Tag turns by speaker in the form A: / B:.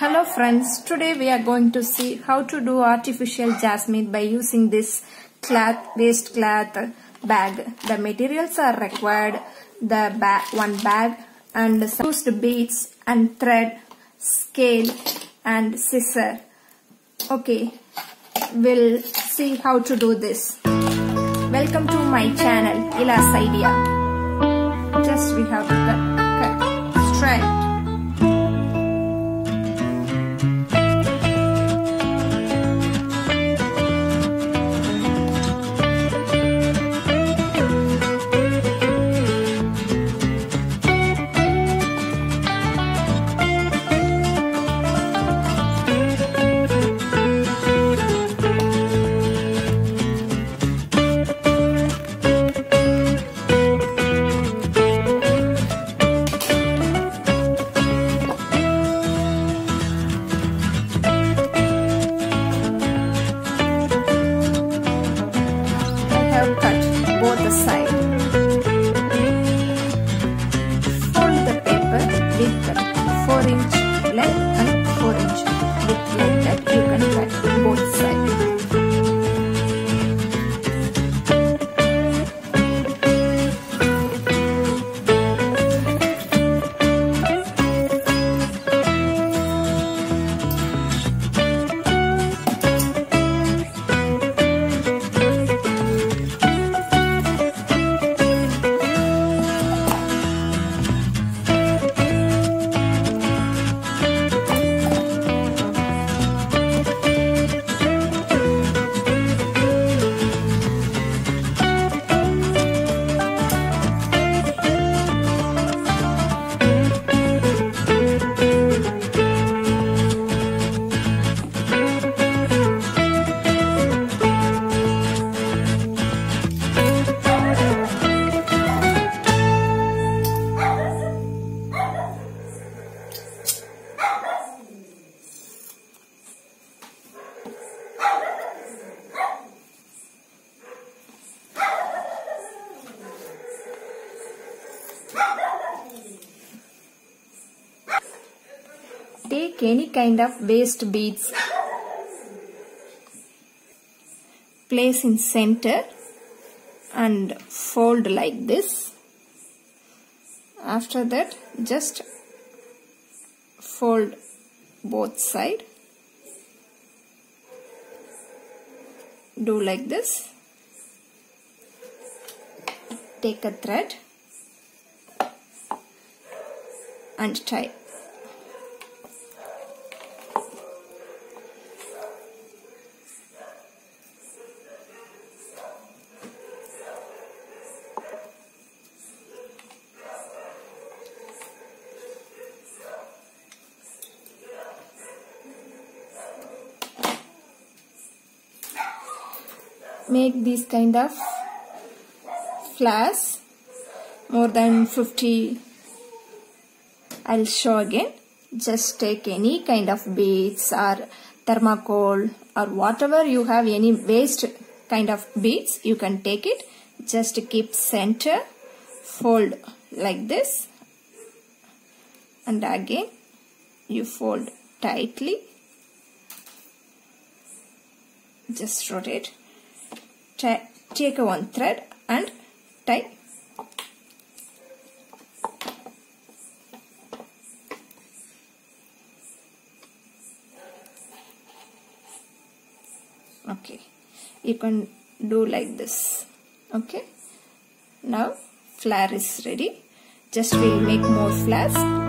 A: Hello friends, today we are going to see how to do artificial jasmine by using this cloth, waste cloth bag. The materials are required, the one bag and used beads and thread, scale and scissor. Okay, we'll see how to do this. Welcome to my channel, Ila's Idea. Just we have Take any kind of waste beads. Place in center and fold like this. After that just fold both side. Do like this. Take a thread and tie. Make these kind of flowers more than 50 I'll show again. Just take any kind of beads or thermocol or whatever you have any waste kind of beads you can take it. Just keep center fold like this. And again you fold tightly. Just rotate take one thread and tie. Okay. You can do like this. Okay. Now flower is ready. Just we'll make more then